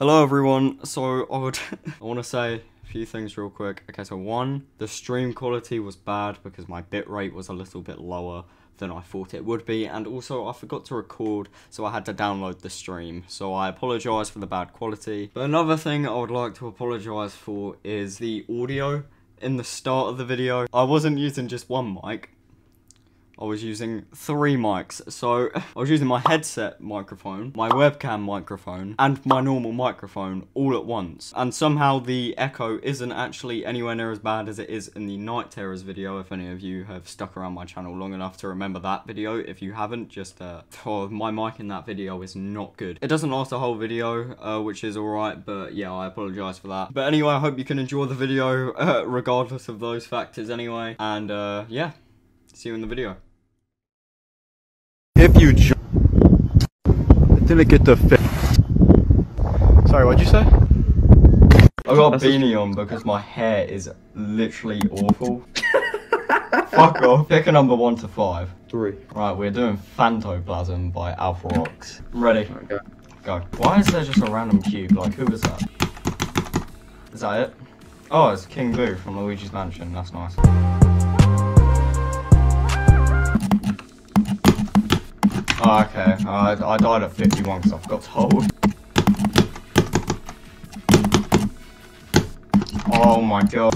Hello everyone. So I would I want to say a few things real quick. Okay, so one, the stream quality was bad because my bitrate was a little bit lower than I thought it would be and also I forgot to record so I had to download the stream. So I apologise for the bad quality. But another thing I would like to apologise for is the audio in the start of the video. I wasn't using just one mic I was using three mics. So I was using my headset microphone, my webcam microphone, and my normal microphone all at once. And somehow the echo isn't actually anywhere near as bad as it is in the Night Terrors video, if any of you have stuck around my channel long enough to remember that video. If you haven't, just, uh, oh, my mic in that video is not good. It doesn't last a whole video, uh, which is alright, but yeah, I apologise for that. But anyway, I hope you can enjoy the video, uh, regardless of those factors anyway. And, uh, yeah. See you in the video. If you ju- didn't get the fit. Sorry, what'd you say? I got a beanie on because my hair is literally awful. Fuck off. Pick a number one to five. Three. Right, we're doing Phantoplasm by Alpha Rocks. Oh Ready? Okay. Go. Why is there just a random cube? Like, who is that? Is that it? Oh, it's King Boo from Luigi's Mansion. That's nice. Oh, okay. I, I died at 51 because I've got told. Oh my god.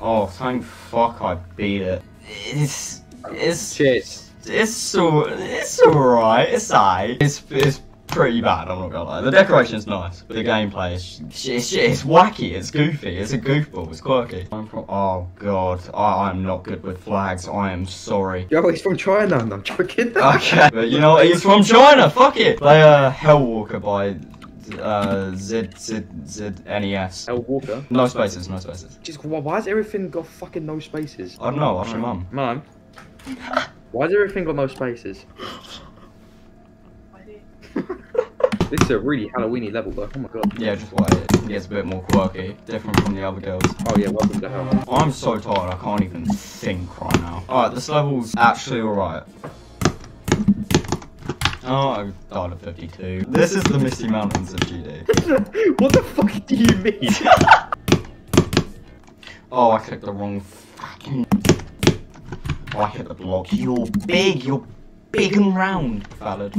Oh, thank fuck I beat it. It's... It's... Shit. It's so... It's alright. It's alright. It's, it's pretty bad, I'm not gonna lie. The decoration's nice, but the gameplay is... It's, it's wacky, it's goofy, it's a goofball, it's quirky. I'm from... Oh god, I, I'm not good with flags, I am sorry. Yo, he's from China, and I'm joking. Okay, but you know what, he's from China, fuck it! Play uh, Hellwalker by uh, Z, Z, Z, NES. El Walker. No spaces, no spaces. Just why, why has everything got fucking no spaces? I don't know, ask your mum. Mum. Why has everything got no spaces? this is a really Halloweeny level, though. Oh my god. Yeah, just wait. It gets a bit more quirky, different from the other girls. Oh yeah, welcome to hell. I'm so tired, I can't even think right now. Alright, this level's actually alright. Oh, I died at 52. This is the Misty Mountains of GD. what the fuck do you mean? Oh, I clicked the wrong fucking... Oh, I hit the block. You're big, you're big and round. Valid.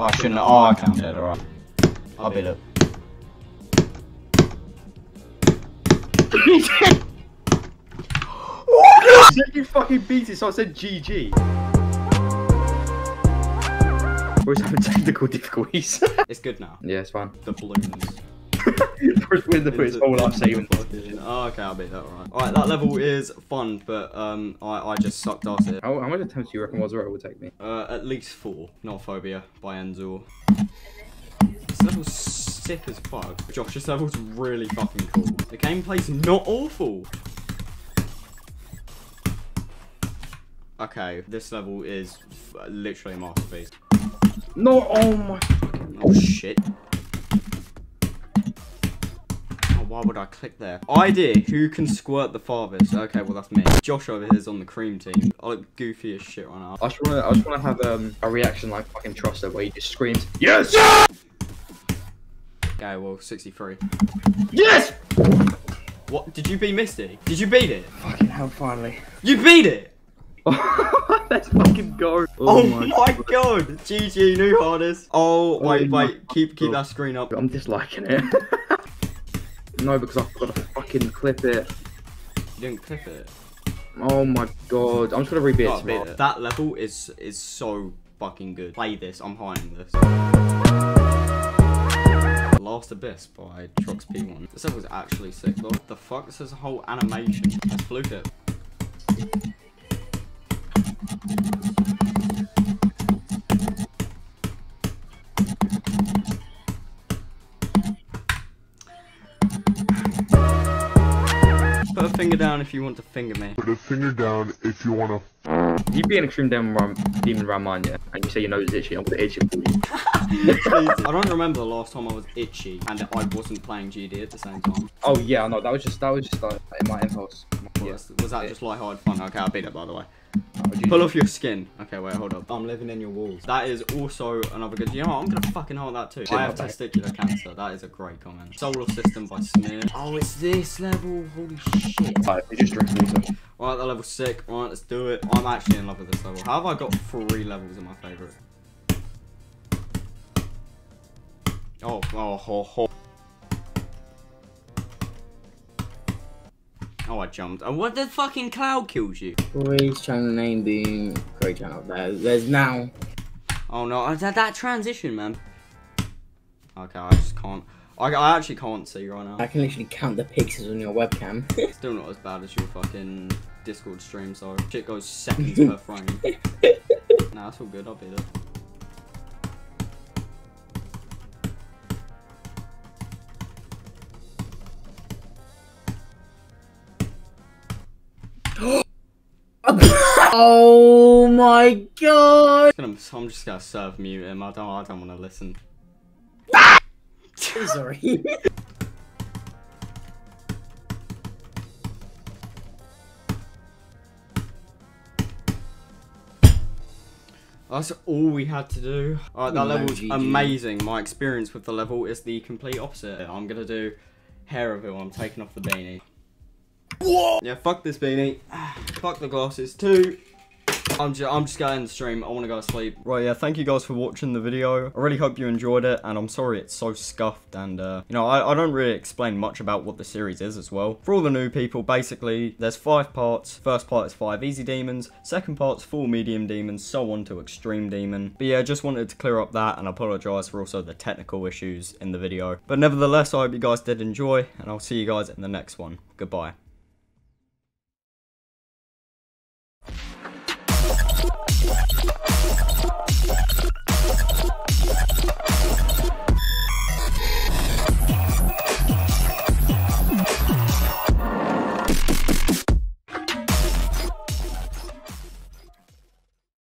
Oh, I shouldn't have. Oh, I can't dead, alright. I'll beat it. said you fucking beat it, so I said GG. We're just having technical difficulties. It's good now. yeah, it's fine. The balloons. First the first whole life saving. Oh, okay, I'll beat that, alright. Alright, that level is fun, but um, I, I just sucked ass it. How, how many attempts do you reckon Wazero would take me? Uh, at least four. Not Phobia by Enzore. This level's sick as fuck. Josh, this level's really fucking cool. The gameplay's not awful. Okay, this level is literally a masterpiece. No, oh my. Oh shit. Oh, why would I click there? Idea, who can squirt the farthest? Okay, well that's me. Josh over here is on the cream team. I look goofy as shit right now. I just wanna, I just wanna have um, a reaction like fucking Troster where he just screams, Yes! Okay, well, 63. Yes! What? Did you beat Misty? Did you beat it? Fucking hell, finally. You beat it! Let's fucking go. Oh, my, god. GG, new hardest. Oh, wait, my wait. Keep keep that screen up. I'm disliking it. no, because I've got to fucking clip it. You didn't clip it. Oh my god. I'm just gonna repeat it that level is is so fucking good. Play this. I'm hiding this. Last Abyss by Trox P1. This level's actually sick though. What the fuck? This is a whole animation. Let's fluke it. Finger down if you want to finger me. Put a finger down if you wanna. You be an extreme demon around, demon around yeah? And you say your nose is itchy, I'm gonna itch it for you. I don't remember the last time I was itchy and I wasn't playing GD at the same time. Oh yeah, I know. That was just that was just like in my impulse. Yes, was that just light-hearted fun? Okay, I beat it by the way. Pull off your skin. Okay, wait, hold up. I'm living in your walls. That is also another good. You know what? I'm gonna fucking hold that too. I have testicular cancer. That is a great comment. Solar System by Smear. Oh, it's this level. Holy shit. Alright, we just drink water. Alright, that level's sick. Alright, let's do it. I'm actually in love with this level. How have I got three levels in my favourite? Oh, oh, ho, ho. Oh, I jumped. Oh, what the fucking cloud kills you? Corey's channel name being Corey channel. There, there's now. Oh no, uh, that, that transition, man. Okay, I just can't. I, I actually can't see right now. I can literally count the pixels on your webcam. Still not as bad as your fucking Discord stream, so shit goes seconds per frame. Nah, that's all good, I'll beat it. oh my god! I'm, just gonna serve mute him. I don't. I don't want to listen. Sorry. That's all we had to do. Alright, that No, level's GG. amazing. My experience with the level is the complete opposite. I'm gonna do hair reveal. I'm taking off the beanie. Yeah, fuck this beanie. fuck the glasses too. I'm just, I'm just going to stream. I want to go to sleep. Right, yeah, thank you guys for watching the video. I really hope you enjoyed it, and I'm sorry it's so scuffed, and, uh, you know, I, I don't really explain much about what the series is as well. For all the new people, basically, there's five parts. First part is five easy demons, second part's four medium demons, so on to extreme demon. But yeah, just wanted to clear up that, and apologise for also the technical issues in the video. But nevertheless, I hope you guys did enjoy, and I'll see you guys in the next one. Goodbye.